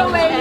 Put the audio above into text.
nog